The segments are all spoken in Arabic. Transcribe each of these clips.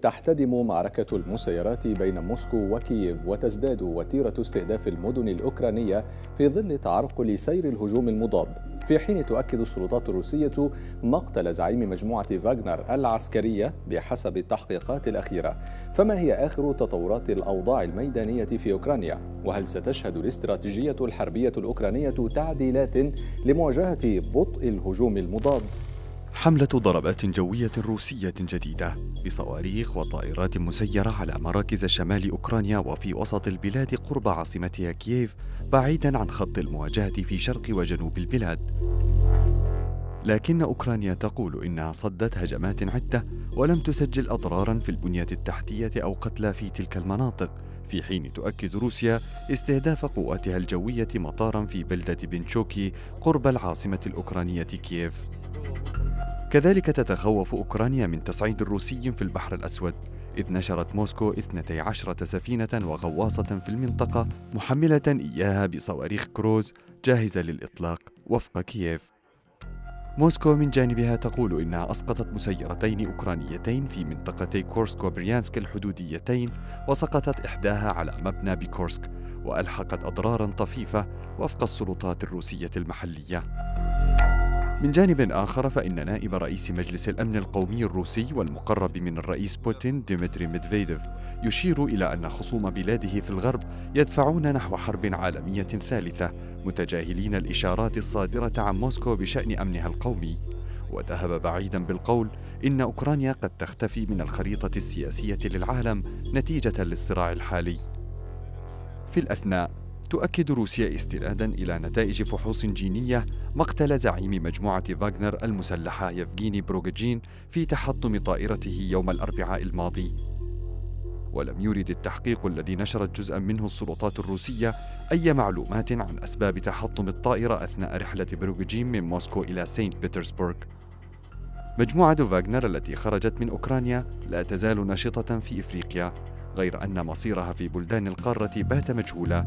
تحتدم معركة المسيرات بين موسكو وكييف وتزداد وتيرة استهداف المدن الأوكرانية في ظل تعرقل سير الهجوم المضاد في حين تؤكد السلطات الروسية مقتل زعيم مجموعة فاغنر العسكرية بحسب التحقيقات الأخيرة فما هي آخر تطورات الأوضاع الميدانية في أوكرانيا؟ وهل ستشهد الاستراتيجية الحربية الأوكرانية تعديلات لمواجهة بطء الهجوم المضاد؟ حملة ضربات جوية روسية جديدة بصواريخ وطائرات مسيرة على مراكز شمال أوكرانيا وفي وسط البلاد قرب عاصمتها كييف بعيدا عن خط المواجهة في شرق وجنوب البلاد. لكن أوكرانيا تقول إنها صدت هجمات عدة ولم تسجل أضرارا في البنية التحتية أو قتلى في تلك المناطق. في حين تؤكد روسيا استهداف قواتها الجوية مطارا في بلدة بنشوكي قرب العاصمة الأوكرانية كييف. كذلك تتخوف أوكرانيا من تصعيد روسي في البحر الأسود إذ نشرت موسكو 12 سفينة وغواصة في المنطقة محملة إياها بصواريخ كروز جاهزة للإطلاق وفق كييف. موسكو من جانبها تقول إنها أسقطت مسيرتين أوكرانيتين في منطقتي كورسك وبريانسك الحدوديتين وسقطت إحداها على مبنى بكورسك وألحقت أضرارا طفيفة وفق السلطات الروسية المحلية. من جانب آخر فإن نائب رئيس مجلس الأمن القومي الروسي والمقرب من الرئيس بوتين ديمتري ميدفيديف يشير إلى أن خصوم بلاده في الغرب يدفعون نحو حرب عالمية ثالثة متجاهلين الإشارات الصادرة عن موسكو بشأن أمنها القومي. وذهب بعيدا بالقول إن أوكرانيا قد تختفي من الخريطة السياسية للعالم نتيجة للصراع الحالي. في الأثناء تؤكد روسيا استنادا إلى نتائج فحوص جينية مقتل زعيم مجموعة فاغنر المسلحة يفغيني بروغجين في تحطم طائرته يوم الأربعاء الماضي. ولم يرد التحقيق الذي نشرت جزءا منه السلطات الروسية أي معلومات عن أسباب تحطم الطائرة أثناء رحلة بروغجين من موسكو إلى سينت بيترسبورغ. مجموعة فاغنر التي خرجت من أوكرانيا لا تزال ناشطة في إفريقيا. غير أن مصيرها في بلدان القارة بات مجهولا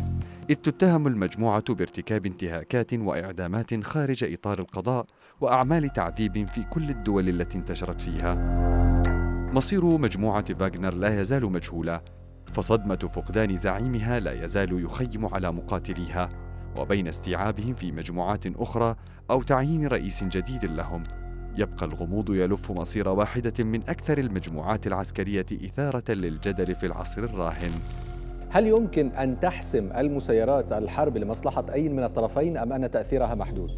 إذ تتهم المجموعة بارتكاب انتهاكات وإعدامات خارج إطار القضاء وأعمال تعذيب في كل الدول التي انتشرت فيها. مصير مجموعة فاغنر لا يزال مجهولا فصدمة فقدان زعيمها لا يزال يخيم على مقاتليها وبين استيعابهم في مجموعات أخرى أو تعيين رئيس جديد لهم. يبقى الغموض يلف مصير واحدة من أكثر المجموعات العسكرية إثارة للجدل في العصر الراهن. هل يمكن أن تحسم المسيرات الحرب لمصلحة أي من الطرفين أم أن تأثيرها محدود؟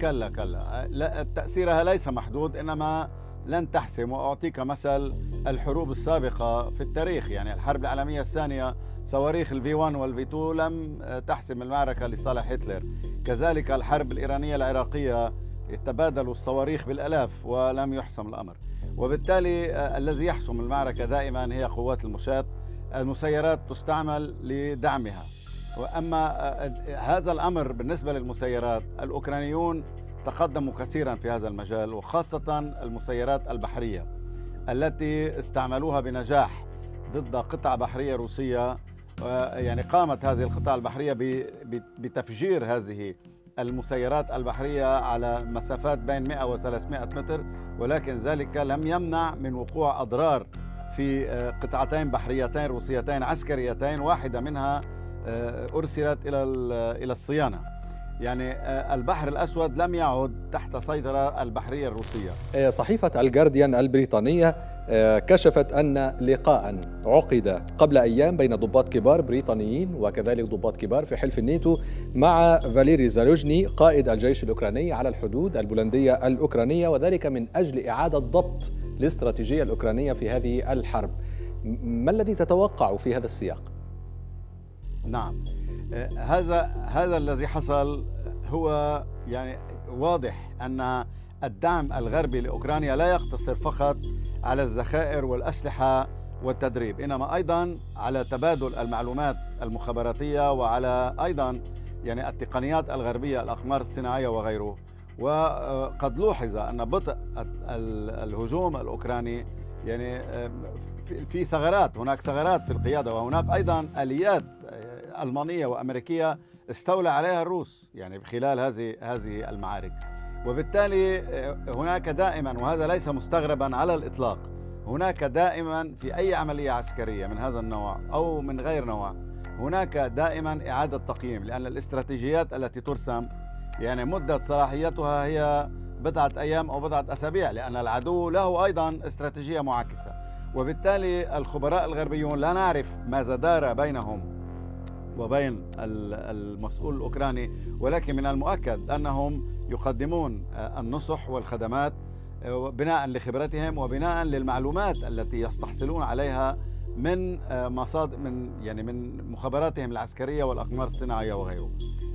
كلا كلا. لا تأثيرها ليس محدود إنما لن تحسم. وأعطيك مثل الحروب السابقة في التاريخ. يعني الحرب العالمية الثانية صواريخ الفي 1 والفي 2 لم تحسم المعركة لصالح هتلر. كذلك الحرب الإيرانية العراقية تبادلوا الصواريخ بالآلاف ولم يحسم الأمر. وبالتالي آه، الذي يحسم المعركة دائما هي قوات المشاة. المسيرات تستعمل لدعمها. وأما آه، هذا الأمر بالنسبة للمسيرات الأوكرانيون تقدموا كثيرا في هذا المجال وخاصة المسيرات البحرية التي استعملوها بنجاح ضد قطع بحرية روسية. يعني قامت هذه القطع البحرية بتفجير هذه المسيرات البحرية على مسافات بين 100 و 300 متر ولكن ذلك لم يمنع من وقوع أضرار في آه، قطعتين بحريتين روسيتين عسكريتين واحدة منها آه، أرسلت إلى إلى الصيانة. يعني آه، البحر الأسود لم يعد تحت سيطرة البحرية الروسية. صحيفة الجارديان البريطانية آه، كشفت أن لقاء عقد قبل أيام بين ضباط كبار بريطانيين وكذلك ضباط كبار في حلف الناتو مع فاليري زالوجني قائد الجيش الأوكراني على الحدود البولندية الأوكرانية وذلك من أجل إعادة ضبط الاستراتيجية الأوكرانية في هذه الحرب ما الذي تتوقع في هذا السياق؟ نعم آه، هذا هذا الذي حصل هو يعني واضح أن الدعم الغربي لأوكرانيا لا يقتصر فقط على الذخائر والأسلحة والتدريب إنما أيضا على تبادل المعلومات المخابراتية وعلى أيضا يعني التقنيات الغربية الأقمار الصناعية وغيره. وقد لوحظ أن بطء الهجوم الأوكراني يعني في ثغرات هناك ثغرات في القيادة وهناك أيضا آليات ألمانية وأمريكية استولى عليها الروس يعني خلال هذه هذه المعارك. وبالتالي آه، هناك دائما وهذا ليس مستغربا على الإطلاق هناك دائما في أي عملية عسكرية من هذا النوع أو من غير نوع هناك دائما إعادة تقييم لأن الاستراتيجيات التي ترسم يعني مدة صلاحيتها هي بضعة أيام أو بضعة أسابيع لأن العدو له أيضا استراتيجية معاكسة. وبالتالي الخبراء الغربيون لا نعرف ماذا دار بينهم. وبين المسؤول الأوكراني ولكن من المؤكد أنهم يقدمون النصح والخدمات بناء لخبرتهم وبناء للمعلومات التي يستحصلون عليها من مصادر من يعني من مخابراتهم العسكرية والأقمار الصناعية وغيره.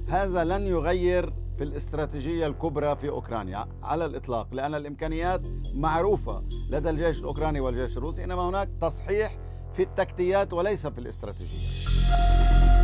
هذا لن يغير في الاستراتيجية الكبرى في أوكرانيا على الإطلاق لأن الإمكانيات معروفة لدى الجيش الأوكراني والجيش الروسي إنما هناك تصحيح في التكتيات وليس في الاستراتيجية.